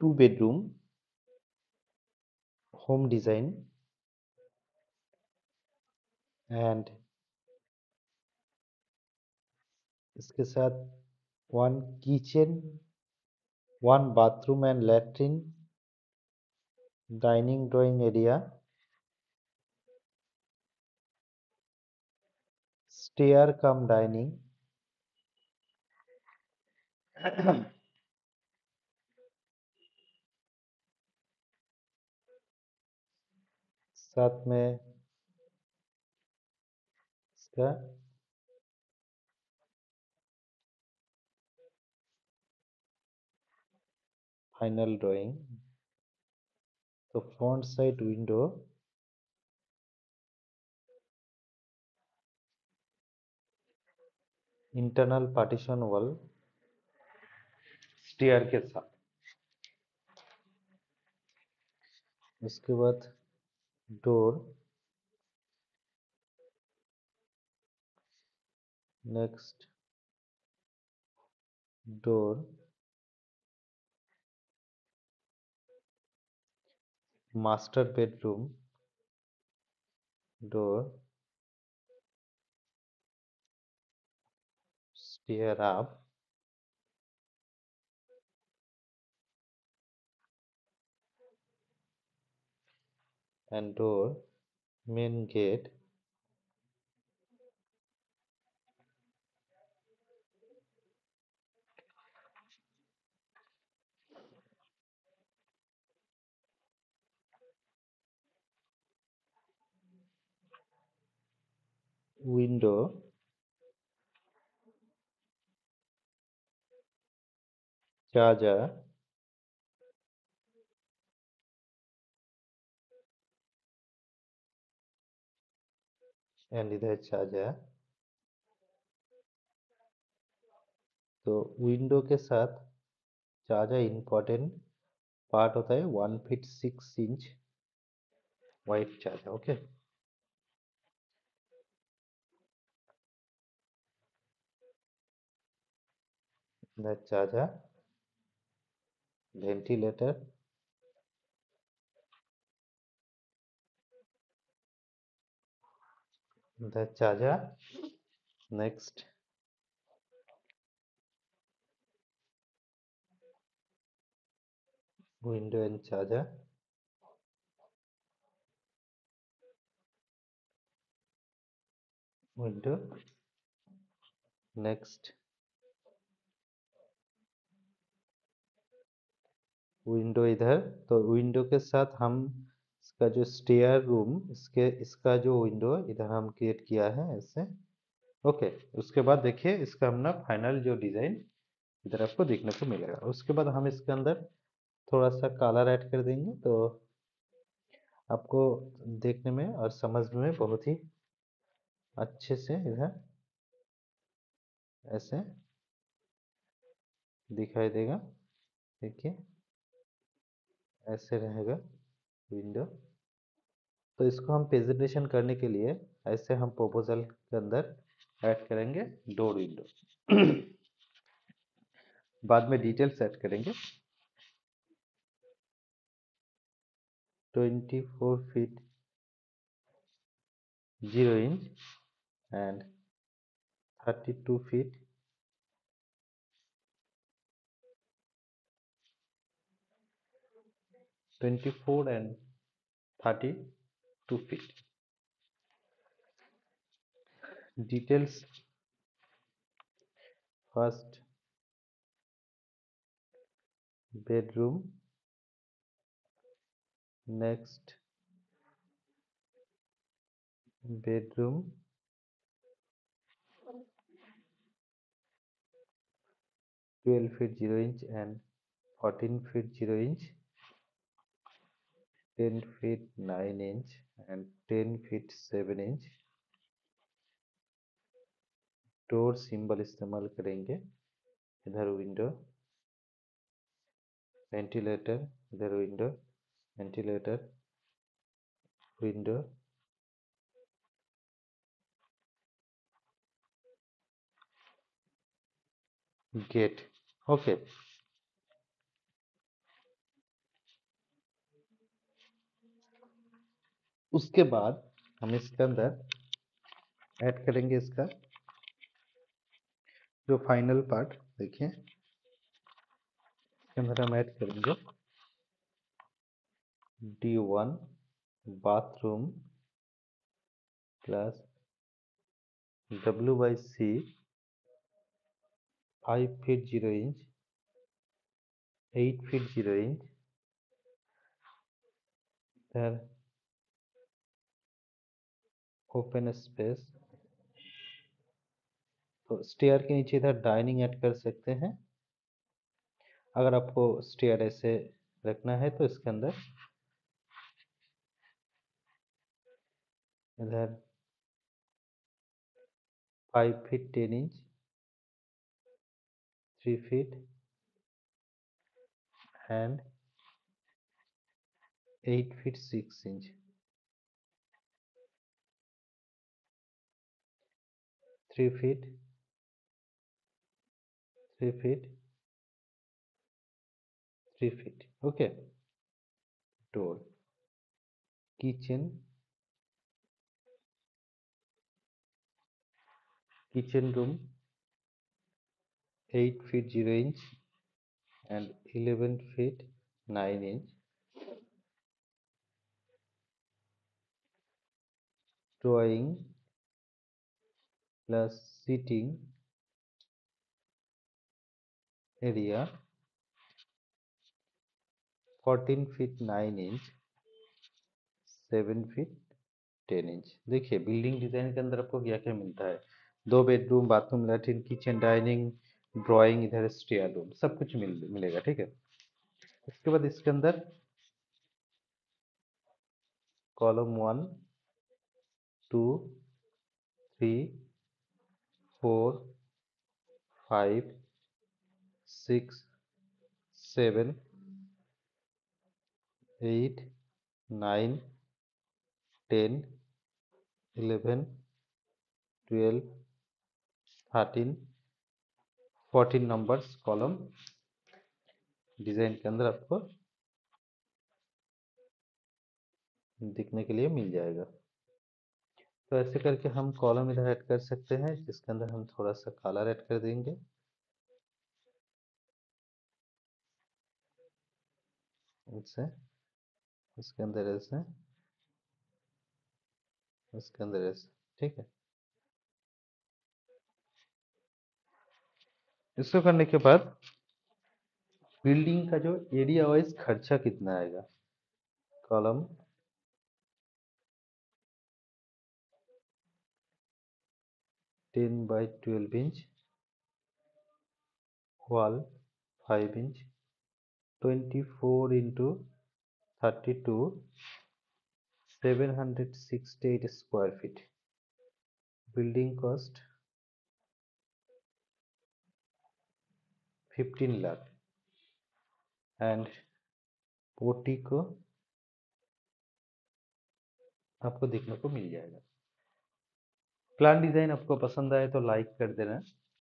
two bedroom, home design, and इसके साथ one kitchen one bathroom and latrine dining drawing area stair cum dining साथ में इसका final drawing तो front side window internal partition wall stair के साथ उसके बाद door. Next door. Master bedroom. Door. Stair up. And door main gate window charger and इधर charger तो विंडो के साथ चार्जर इम्पोर्टेंट पार्ट होता है one feet six inch wide charger okay charger ventilator the charger next window and charger window next window इधर तो window के साथ हम इसका जो स्टेयर रूम इसके, इसका जो विंडो इधर हम क्रिएट किया है ऐसे। ओके उसके बाद देखिए, इसका हम ना फाइनल जो डिज़ाइन इधर आपको देखने को मिलेगा। उसके बाद हम इसके अंदर थोड़ा सा कलर ऐड कर देंगे तो आपको देखने में और समझने में बहुत ही अच्छे से इधर ऐसे दिखाई देगा। देखिए, ऐसे रहेगा विंडो तो इसको हम प्रेजेंटेशन करने के लिए ऐसे हम प्रपोजल के अंदर ऐड करेंगे डोर विंडो बाद में डिटेल्स ऐड करेंगे। 24 feet 0 inch and 32 feet 24 and 32 feet details. First bedroom. Next bedroom. Twelve feet zero inch and fourteen feet zero inch 10 feet 9 inch and 10 feet 7 inch. Door symbol इस्तेमाल करेंगे। इधर window ventilator इधर window ventilator window gate okay उसके बाद हम इसके अंदर add करेंगे इसका जो फाइनल पार्ट देखिए। इसके अंदर हम ऐड करेंगे D one bathroom plus W by C five feet zero inch eight feet zero inch open space. तो स्टेयर के नीचे इधर डाइनिंग ऐड कर सकते हैं। अगर आपको स्टेयर ऐसे रखना है तो इसके अंदर इधर five feet, ten inch, three feet, and eight feet, six inch. 3 feet 3 feet 3 feet. Okay. Door kitchen kitchen room 8 feet 0 inch and 11 feet 9 inch. Drawing plus sitting area 14 feet 9 inch 7 feet 10 inch देखिए building design के अंदर आपको क्या क्या मिलता है? दो bedroom bathroom latrine kitchen dining drawing इधर स्टेयर रूम सब कुछ मिल, मिलेगा, ठीक है? इसके बाद इसके अंदर column one two three four, five, six, seven, eight, nine, ten, eleven, twelve, thirteen, fourteen numbers column design के अंदर आपको दिखने के लिए मिल जाएगा। तो ऐसे करके हम कॉलम इधर ऐड कर सकते हैं, जिसके अंदर हम थोड़ा सा कलर ऐड कर देंगे। इससे इसके अंदर ऐसे, इसके अंदर ऐसे, ठीक है? इसको करने के बाद बिल्डिंग का जो एरिया वाइज खर्चा कितना आएगा? Column ten by twelve inch thirty two seven hundred sixty eight square feet building cost fifteen lakh and पोटी को आपको देखने को मिल जाएगा। प्लान डिज़ाइन आपको पसंद आए तो लाइक कर देना।